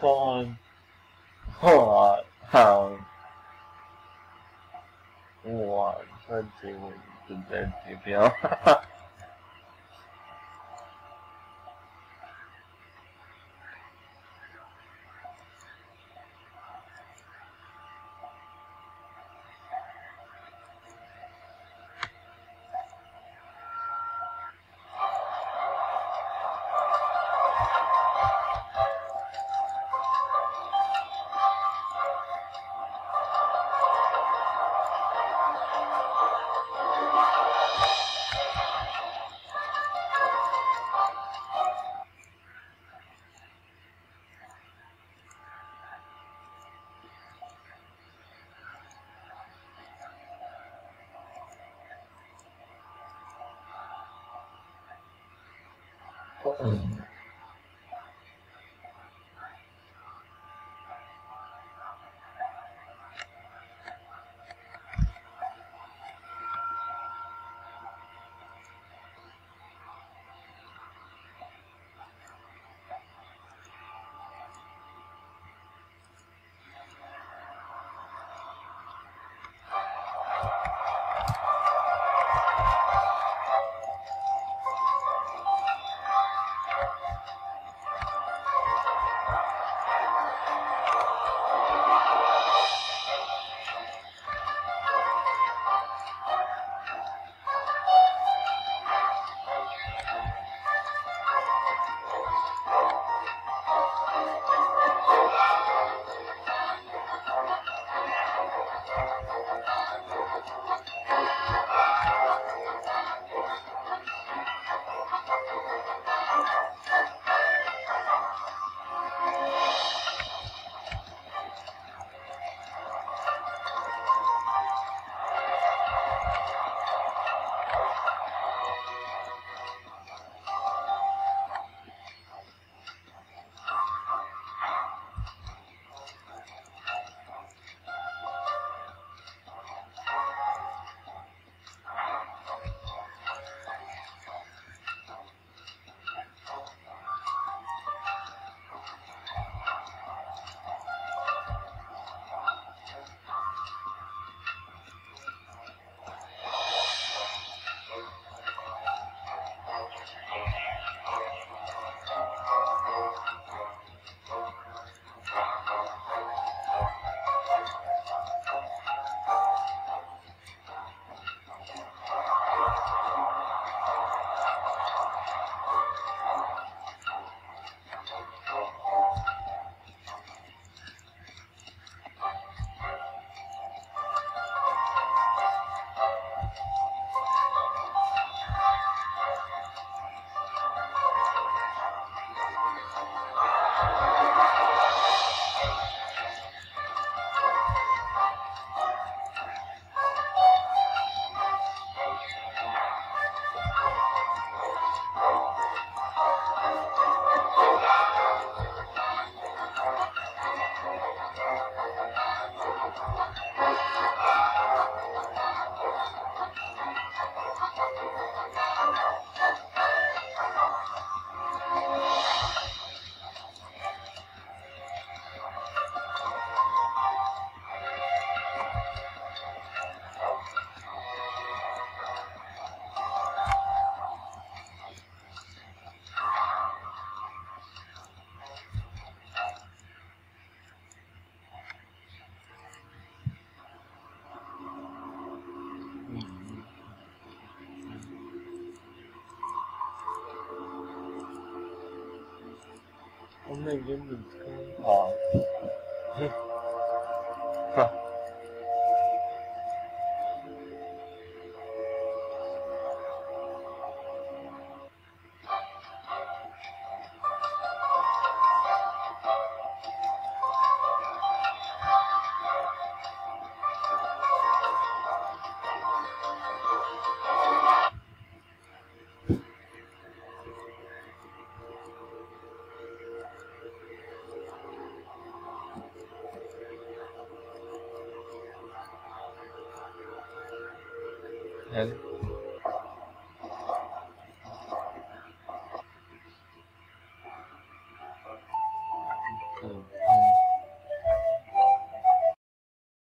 fun. Alright, um. What? Let's see what the dead 嗯，我们已经离开了。好。